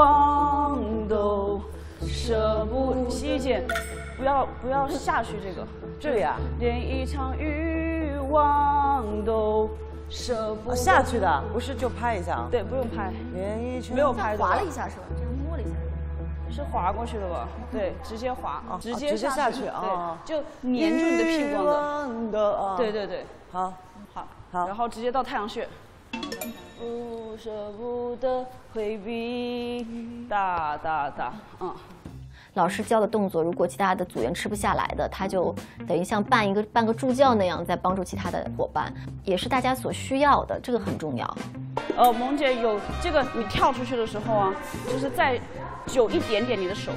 光都舍不西姐，不要不要下去这个，这里啊，连一场欲望都舍不、啊、下去的，不是就拍一下啊？对，不用拍，连一裙没有拍，划了一下是吧？这样摸了一下。是滑过去的吧？对，直接滑，直接下去,、啊直接下去啊，对，就粘住你的屁股了。的、对对对，好，好，好，然后直接到太阳穴。不舍不得回避，哒哒哒，嗯，老师教的动作，如果其他的组员吃不下来的，他就等于像扮一个扮个助教那样，在帮助其他的伙伴，也是大家所需要的，这个很重要。呃，萌姐有这个，你跳出去的时候啊，就是再久一点点你的手，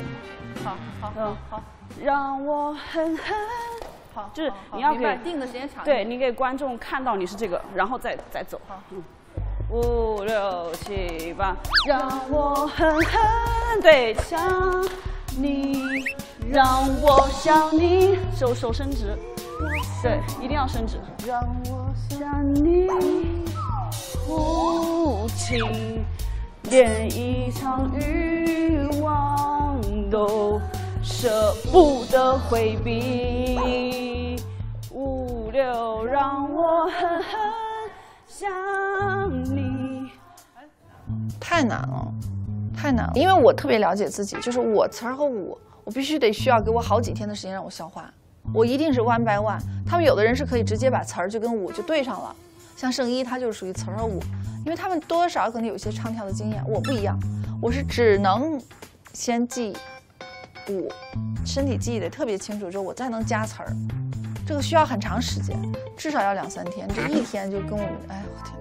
好好嗯好让我狠狠，好，就是你要给定的时间长对。你给观众看到你是这个，然后再再走。好。嗯五六七八，让我狠狠对想你，让我想你，手手伸直，对，一定要伸直。让我想你，无情，连一场欲望都舍不得回避。五六，让我狠狠想你。太难了，太难了。因为我特别了解自己，就是我词儿和舞，我必须得需要给我好几天的时间让我消化。我一定是 one by one。他们有的人是可以直接把词儿就跟舞就对上了，像圣一他就是属于词儿和舞，因为他们多少可能有一些唱跳的经验。我不一样，我是只能先记舞，身体记忆得特别清楚之后，我再能加词儿。这个需要很长时间，至少要两三天。这一天就跟我们，哎我天！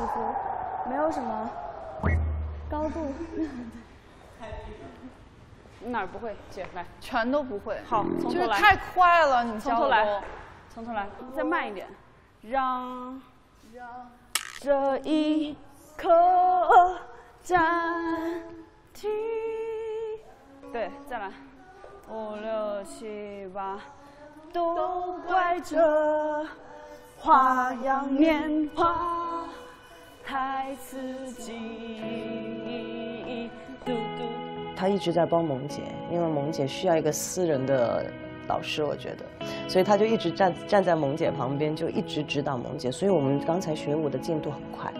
起伏没有什么高度。哪儿不会？姐来，全都不会。好，从头来。就是太快了，你从头来。，从头来，再慢一点。让让这一刻暂停。对，再来。五六七八，都怪这花样年华太刺激。嘟嘟。他一直在帮萌姐，因为萌姐需要一个私人的老师，我觉得，所以他就一直站站在萌姐旁边，就一直指导萌姐。所以我们刚才学舞的进度很快，